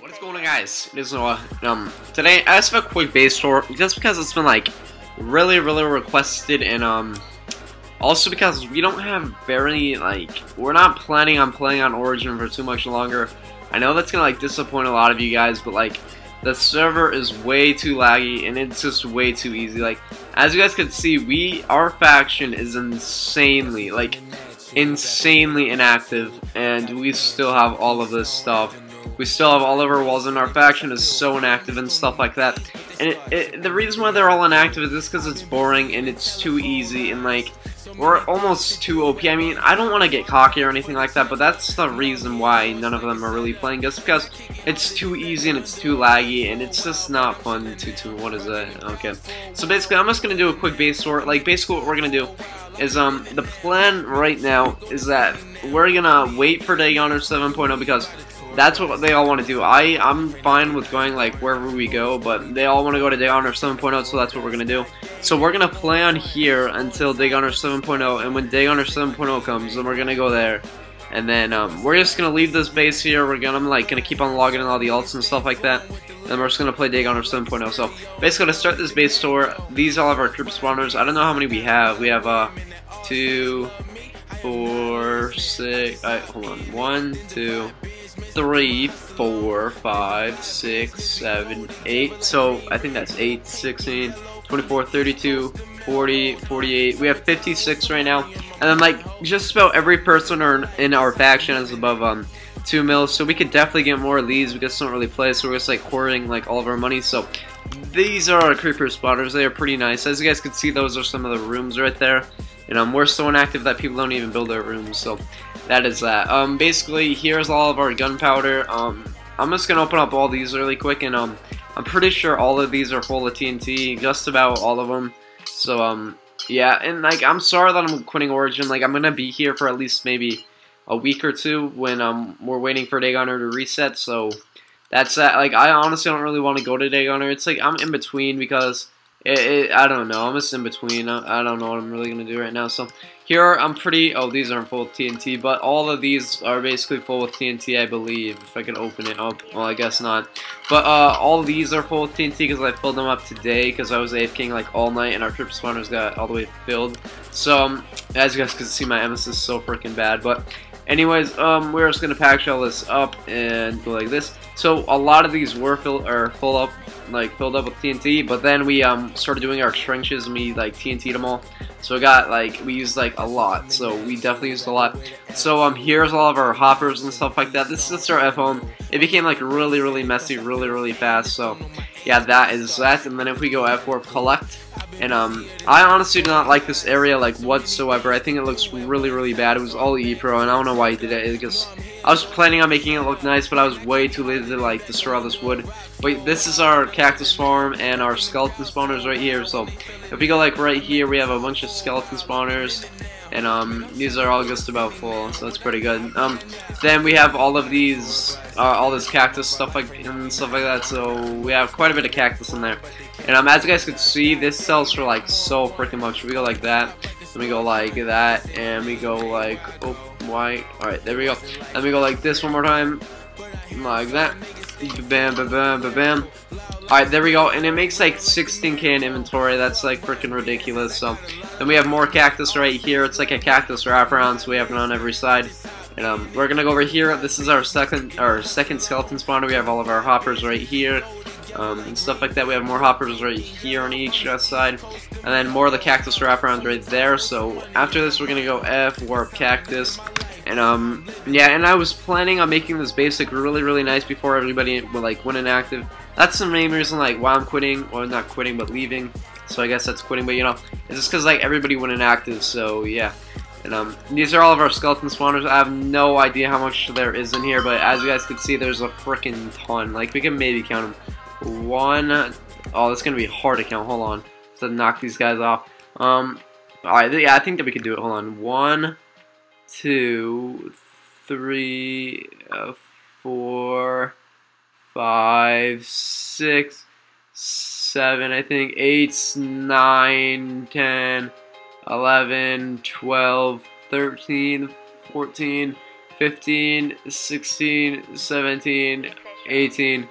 What is going on guys? It is Nova. Um, today I just have a quick base tour just because it's been like really really requested and um also because we don't have very like we're not planning on playing on Origin for too much longer. I know that's gonna like disappoint a lot of you guys, but like the server is way too laggy and it's just way too easy. Like as you guys can see, we our faction is insanely like insanely inactive and we still have all of this stuff. We still have all of our walls and our faction is so inactive and stuff like that. And it, it, the reason why they're all inactive is just because it's boring and it's too easy and like we're almost too OP. I mean, I don't want to get cocky or anything like that, but that's the reason why none of them are really playing just because it's too easy and it's too laggy and it's just not fun to, to what is it? Okay. So basically, I'm just going to do a quick base sort. Like, basically what we're going to do is, um, the plan right now is that we're going to wait for Day 7.0 because that's what they all want to do. I, I'm fine with going like wherever we go, but they all want to go to Day 7.0, so that's what we're going to do. So we're going to play on here until Day 7.0, and when Day 7.0 comes, then we're going to go there. And then um, we're just going to leave this base here. We're gonna, like going to keep on logging in all the alts and stuff like that. And we're just going to play Dagon 7.0. So basically to start this base store, these all of our troop spawners. I don't know how many we have. We have uh, two, four, six, uh, hold on, one, two, three, four, five, six, seven, eight. So I think that's 8, 16, 24, 32, 40, 48. We have 56 right now. And then like just about every person in our faction is above um 2 mils. So we could definitely get more these. We just don't really play. So we're just like hoarding like all of our money. So these are our creeper spotters. They are pretty nice. As you guys can see, those are some of the rooms right there. And um, we're so inactive that people don't even build their rooms. So that is that. Um, basically, here's all of our gunpowder. Um, I'm just gonna open up all these really quick, and um, I'm pretty sure all of these are full of TNT, just about all of them. So um, yeah, and like I'm sorry that I'm quitting Origin. Like I'm gonna be here for at least maybe a week or two when um we're waiting for Daegonner to reset. So that's that. Like I honestly don't really want to go to Daegonner. It's like I'm in between because it, it, I don't know. I'm just in between. I, I, don't know what I'm really going to do right now. So here I'm pretty... Oh, these aren't full of TNT, but all of these are basically full of TNT, I believe. If I can open it up. Well, I guess not. But uh, all these are full TNT because I filled them up today because I was AFKing like all night and our trip spawners got all the way filled. So, um, as you guys can see, my MS is so freaking bad. But anyways, um, we're just to pack shell this up and go like this. So a lot of these were fill, or full up like filled up with TNT, but then we um started doing our trenches and we like TNT'd them all. So we got like we used like a lot. So we definitely used a lot. So um here's all of our hoppers and stuff like that. This is just our F home. It became like really really messy, really really fast. So yeah, that is that. And then if we go F4 collect, and um, I honestly do not like this area like whatsoever. I think it looks really, really bad. It was all E-Pro, and I don't know why he did it. Because I was planning on making it look nice, but I was way too lazy to like destroy all this wood. But this is our cactus farm and our skeleton spawners right here. So if we go like right here, we have a bunch of skeleton spawners. And um, these are all just about full, so that's pretty good. Um, then we have all of these, uh, all this cactus stuff like and stuff like that. So we have quite a bit of cactus in there. And um, as you guys can see, this sells for like so freaking much. We go like that, then we go like that, and we go like oh white. All right, there we go. Let me go like this one more time, like that. Bam, bam, bam, bam, bam. Alright, there we go. And it makes like 16k in inventory. That's like freaking ridiculous. So then we have more cactus right here. It's like a cactus wraparound, so we have it on every side. And um, we're gonna go over here. This is our second our second skeleton spawner. We have all of our hoppers right here. Um, and stuff like that. We have more hoppers right here on each uh, side, and then more of the cactus wraparound right there. So after this, we're gonna go F warp cactus, and um, yeah, and I was planning on making this basic really, really nice before everybody like went inactive. That's the main reason like why I'm quitting, or not quitting, but leaving. So I guess that's quitting, but you know, it's just because like everybody went inactive. So yeah. And um, these are all of our skeleton spawners. I have no idea how much there is in here, but as you guys can see, there's a freaking ton. Like, we can maybe count them. One, oh, it's going to be hard to count. Hold on. To knock these guys off. Um, alright, yeah, I think that we could do it. Hold on. One, two, three, uh, four, five, six, seven, I think, eight, nine, ten, eleven, twelve, thirteen, fourteen, fifteen, sixteen, seventeen, 18,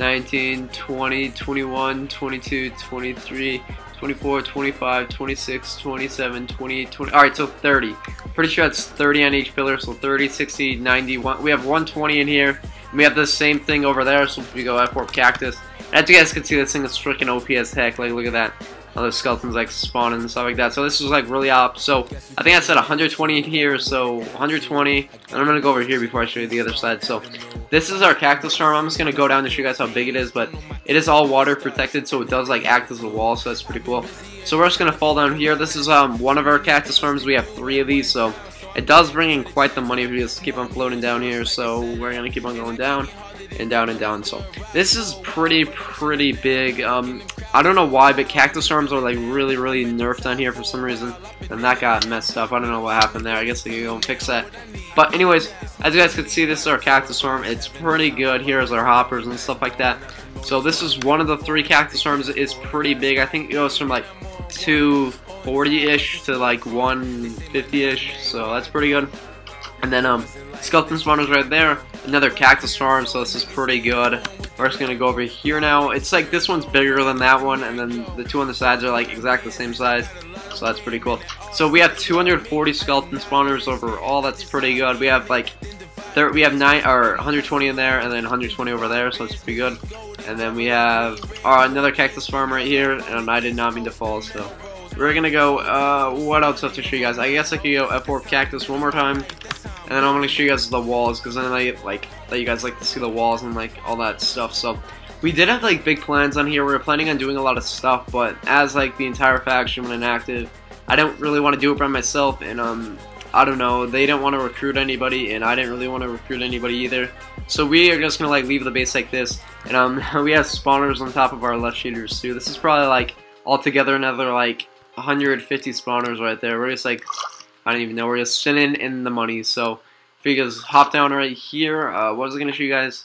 19, 20, 21, 22, 23, 24, 25, 26, 27, 28, 20. Alright, so 30. Pretty sure that's 30 on each pillar, so 30, 60, 90. One, we have 120 in here. We have the same thing over there, so we go F4 Cactus. As you guys can see, this thing is freaking OP as heck. Like, look at that. Other skeletons like spawning and stuff like that. So this is like really up. So I think I said 120 here, so 120. And I'm gonna go over here before I show you the other side. So this is our cactus farm. I'm just gonna go down to show you guys how big it is, but it is all water protected, so it does like act as a wall, so that's pretty cool. So we're just gonna fall down here. This is um one of our cactus farms. We have three of these, so it does bring in quite the money if we just keep on floating down here. So we're gonna keep on going down and down and down. So this is pretty, pretty big. Um, I don't know why, but cactus farms are like really, really nerfed on here for some reason. And that got messed up. I don't know what happened there. I guess they can go and fix that. But anyways, as you guys can see, this is our cactus farm. It's pretty good. Here's our hoppers and stuff like that. So this is one of the three cactus farms. It's pretty big. I think it goes from like 240-ish to like 150-ish. So that's pretty good. And then um, skeleton spawners right there. Another cactus farm, so this is pretty good. We're just gonna go over here now. It's like this one's bigger than that one, and then the two on the sides are like exactly the same size. So that's pretty cool. So we have 240 skeleton spawners overall. That's pretty good. We have like we have nine or 120 in there, and then 120 over there. So it's pretty good. And then we have uh, another cactus farm right here, and I did not mean to fall. So we're gonna go. Uh, what else have to show you guys? I guess I could go F4 cactus one more time. And then I'm to show you guys the walls, because then I like that you guys like to see the walls and like all that stuff. So we did have like big plans on here. We were planning on doing a lot of stuff, but as like the entire faction went inactive, I don't really want to do it by myself. And um, I don't know, they didn't want to recruit anybody, and I didn't really want to recruit anybody either. So we are just gonna like leave the base like this, and um, we have spawners on top of our left shooters too. This is probably like altogether another like 150 spawners right there. We're just like I don't even know. We're just sitting in the money. So if you guys hop down right here, uh, what was I going to show you guys?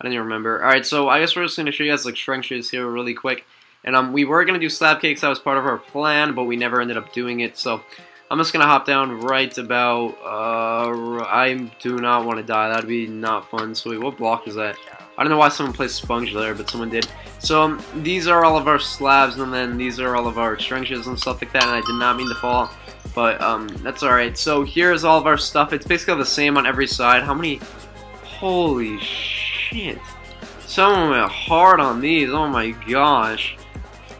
I don't even remember. Alright, so I guess we're just going to show you guys like structures here really quick. And um, we were going to do slab cakes. That was part of our plan, but we never ended up doing it. So I'm just going to hop down right about... Uh, I do not want to die. That would be not fun. So wait, what block is that? I don't know why someone placed sponge there, but someone did. So um, these are all of our slabs, and then these are all of our structures and stuff like that, and I did not mean to fall. But um, that's alright. So here's all of our stuff. It's basically the same on every side. How many? Holy shit. Some of them are hard on these. Oh my gosh.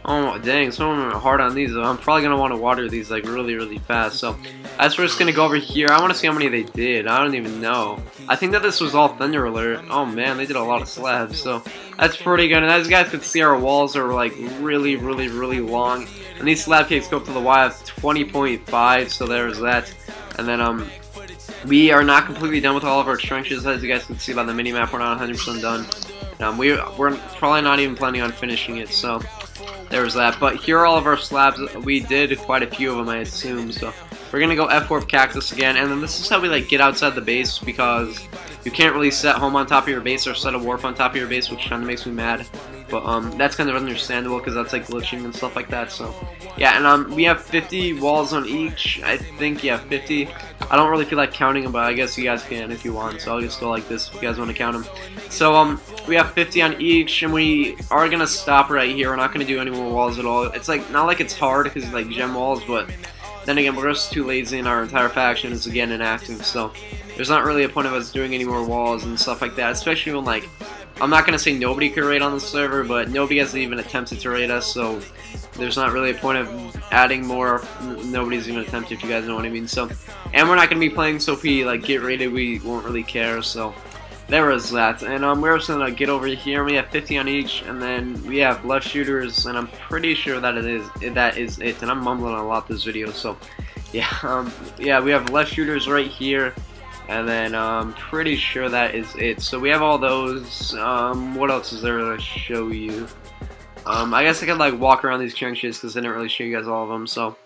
Oh dang, some of them are hard on these. I'm probably gonna want to water these like really, really fast. So as we're just gonna go over here, I want to see how many they did. I don't even know. I think that this was all Thunder Alert. Oh man, they did a lot of slabs. So that's pretty good. And as you guys can see, our walls are like really, really, really long. And these slab cakes go up to the Y of 20.5, so there's that. And then um, we are not completely done with all of our trenches, as you guys can see by the mini-map, we're not 100% done. Um, we, we're probably not even planning on finishing it, so there's that. But here are all of our slabs. We did quite a few of them, I assume, so we're to go F4 Cactus again, and then this is how we like get outside the base, because you can't really set home on top of your base or set a warp on top of your base, which kind of makes me mad. But um, that's kind of understandable because that's like glitching and stuff like that. So yeah, and um, we have 50 walls on each. I think yeah, 50. I don't really feel like counting them, but I guess you guys can if you want. So I'll just go like this if you guys want to count them. So um, we have 50 on each, and we are gonna stop right here. We're not gonna do any more walls at all. It's like not like it's hard because it's like gem walls, but then again, we're just too lazy, and our entire faction is again inactive. So there's not really a point of us doing any more walls and stuff like that, especially when like I'm not going to say nobody could raid on the server, but nobody has even attempted to raid us, so there's not really a point of adding more. Nobody's even attempted, if you guys know what I mean. So, And we're not going to be playing, so if we like get raided, we won't really care, so there is that. And um, we're just going to get over here, we have 50 on each, and then we have left shooters, and I'm pretty sure that it is that is it, and I'm mumbling a lot this video, so yeah, um, yeah, we have left shooters right here, and then I'm um, pretty sure that is it. So we have all those. Um, what else is there to show you? Um, I guess I could like walk around these trenches because I didn't really show you guys all of them. So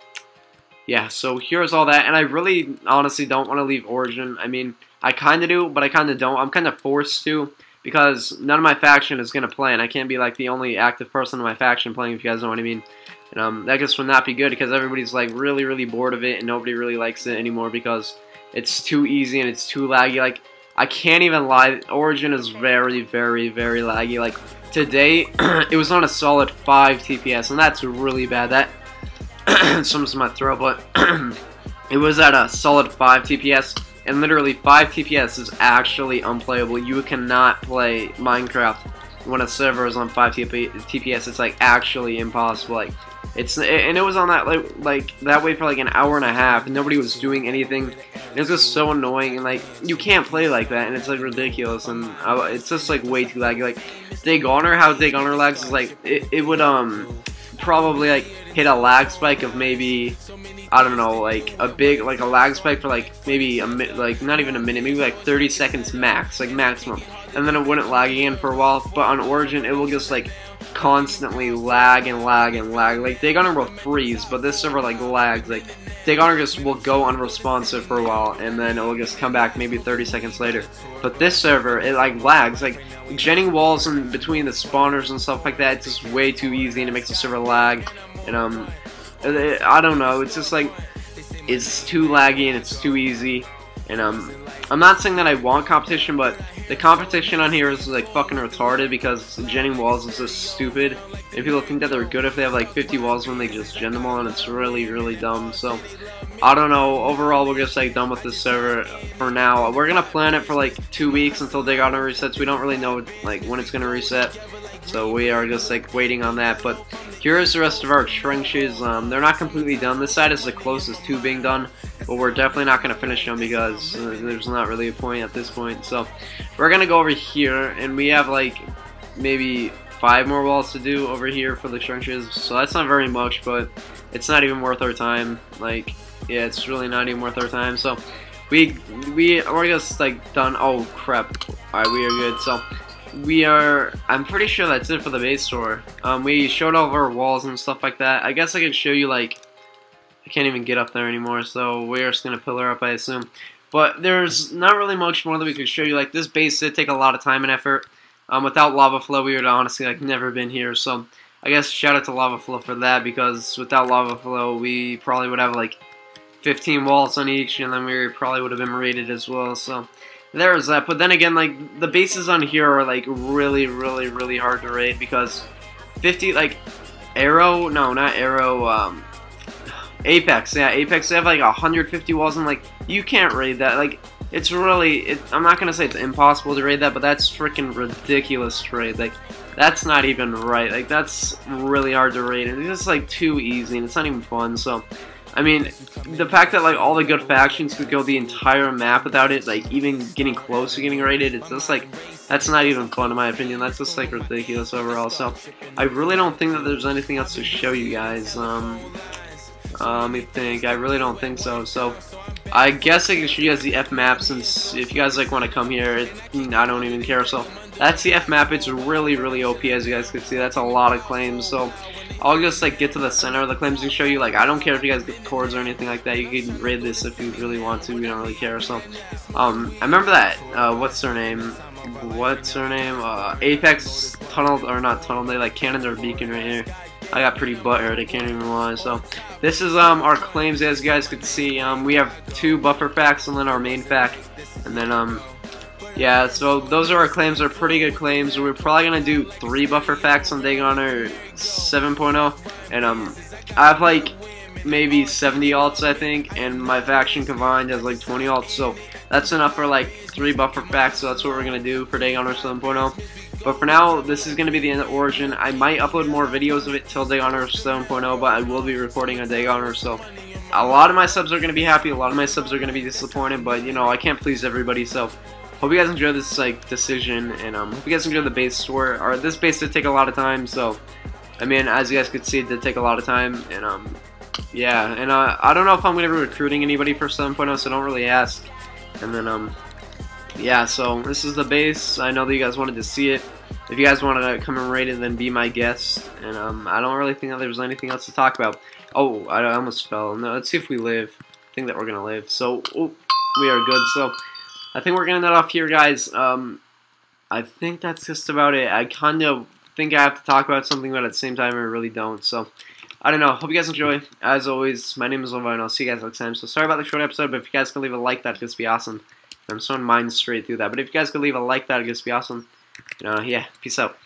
yeah, so here's all that. And I really honestly don't want to leave Origin. I mean, I kind of do, but I kind of don't. I'm kind of forced to because none of my faction is going to play. And I can't be like the only active person in my faction playing if you guys know what I mean. And um, that just would not be good because everybody's like really, really bored of it and nobody really likes it anymore because it's too easy and it's too laggy. Like, I can't even lie. Origin is very, very, very laggy. Like, today, it was on a solid 5 TPS, and that's really bad. That, in my throat, but it was at a solid 5 TPS, and literally 5 TPS is actually unplayable. You cannot play Minecraft when a server is on 5 TPS. It's, like, actually impossible. Like, it's and it was on that like like that way for like an hour and a half, and nobody was doing anything. It was just so annoying, and like you can't play like that, and it's like ridiculous, and uh, it's just like way too laggy. Like Daegonner, how Daegonner lags is like it, it would um probably like hit a lag spike of maybe I don't know like a big like a lag spike for like maybe a minute, like not even a minute, maybe like 30 seconds max, like maximum, and then it wouldn't lag again for a while. But on Origin, it will just like constantly lag and lag and lag. Like, Honor will freeze, but this server, like, lags. Like, Honor just will go unresponsive for a while, and then it will just come back maybe 30 seconds later. But this server, it, like, lags. Like, genning walls in between the spawners and stuff like that, it's just way too easy, and it makes the server lag. And, um, it, I don't know, it's just, like, it's too laggy, and it's too easy. And, um, I'm not saying that I want competition, but the competition on here is like fucking retarded because genning walls is just stupid. And people think that they're good if they have like 50 walls when they just gen them all, and it's really, really dumb. So, I don't know. Overall, we're just like done with this server for now. We're gonna plan it for like two weeks until they Daegonner resets. We don't really know like when it's gonna reset. So we are just like waiting on that. But here is the rest of our trenches. Um, they're not completely done. This side is the closest to being done. But we're definitely not going to finish them because uh, there's not really a point at this point. So we're going to go over here. And we have like maybe five more walls to do over here for the trenches. So that's not very much. But it's not even worth our time. Like, yeah, it's really not even worth our time. So we we we're just like done. Oh crap! All right, we are good. So we are, I'm pretty sure that's it for the base tour. Um, we showed all of our walls and stuff like that. I guess I could show you, like, I can't even get up there anymore, so we're just to pillar up, I assume. But there's not really much more that we could show you. Like, this base did take a lot of time and effort. Um, without Lava Flow, we would honestly, like, never been here, so I guess shout out to Lava Flow for that, because without Lava Flow, we probably would have, like, 15 walls on each, and then we probably would have been rated as well, so there's that. But then again, like, the bases on here are, like, really, really, really hard to rate because 50, like, Arrow, no, not Arrow, um, Apex, yeah, Apex, they have, like, 150 walls, and, like, you can't raid that. Like, it's really, it, I'm not to say it's impossible to raid that, but that's freaking ridiculous to raid. Like, that's not even right. Like, that's really hard to raid. And it's just, like, too easy, and it's not even fun, so... I mean, the fact that like all the good factions could go the entire map without it, like even getting close to getting raided, it's just like that's not even fun in my opinion. That's just like ridiculous overall. So I really don't think that there's anything else to show you guys. Um, uh, let me think. I really don't think so. So I guess I can show you guys the F map since if you guys like want to come here, it, I don't even care. So that's the F map. It's really really OP as you guys can see. That's a lot of claims. So I'll just like get to the center of the claims and show you like I don't care if you guys get cords or anything like that. You can raid this if you really want to. We don't really care. So um, I remember that. Uh, what's her name? What's her name? Uh, Apex tunnel or not tunnel? They like cannon their beacon right here. I got pretty butthurt. I can't even lie. So this is um our claims as you guys can see. Um, we have two buffer facts and then our main fact, and then um yeah, so those are our claims. They're pretty good claims. We're probably gonna do three buffer facts on Daegonner 7.0, and um, I have like maybe 70 alts, I think, and my faction combined has like 20 alts. So that's enough for like three buffer packs. So that's what we're gonna do for Honor 7.0. But for now, this is going to be the end of Origin. I might upload more videos of it till Daegonner 7.0, but I will be recording a Daegonner, so a lot of my subs are going to be happy, a lot of my subs are going to be disappointed, but, you know, I can't please everybody, so Hope you guys enjoy this like decision, and um, hope you guys enjoy the base tour. Or this base did take a lot of time, so I mean, as you guys could see, it did take a lot of time, and um, yeah, and uh, I don't know if I'm gonna be recruiting anybody for 7.0, so don't really ask. And then um, yeah, so this is the base. I know that you guys wanted to see it. If you guys wanted to come and rate it, then be my guest. And um, I don't really think that there's anything else to talk about. Oh, I almost fell. No, let's see if we live. I think that we're gonna live. So oh, we are good. So. I think we're to end off here, guys. Um, I think that's just about it. I kind of think I have to talk about something, but at the same time, I really don't. So, I don't know. Hope you guys enjoy. As always, my name is Levi, and I'll see you guys next time. So, sorry about the short episode, but if you guys can leave a like, that'd just be awesome. I'm so mind straight through that. But if you guys could leave a like, that would just be awesome. You know, yeah, peace out.